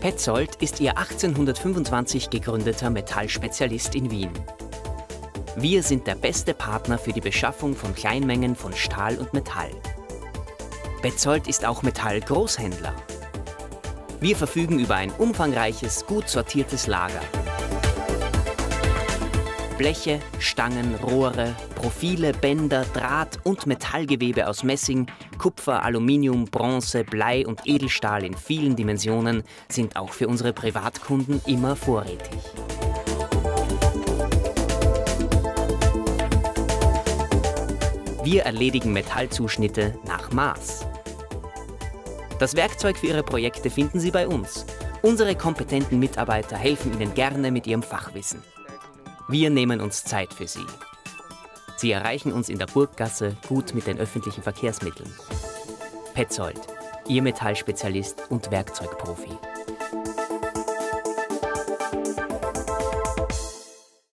Petzold ist Ihr 1825 gegründeter Metallspezialist in Wien. Wir sind der beste Partner für die Beschaffung von Kleinmengen von Stahl und Metall. Petzold ist auch Metallgroßhändler. Wir verfügen über ein umfangreiches, gut sortiertes Lager. Bleche, Stangen, Rohre, Profile, Bänder, Draht und Metallgewebe aus Messing, Kupfer, Aluminium, Bronze, Blei und Edelstahl in vielen Dimensionen sind auch für unsere Privatkunden immer vorrätig. Wir erledigen Metallzuschnitte nach Maß. Das Werkzeug für Ihre Projekte finden Sie bei uns. Unsere kompetenten Mitarbeiter helfen Ihnen gerne mit ihrem Fachwissen. Wir nehmen uns Zeit für Sie. Sie erreichen uns in der Burggasse gut mit den öffentlichen Verkehrsmitteln. Petzold, Ihr Metallspezialist und Werkzeugprofi.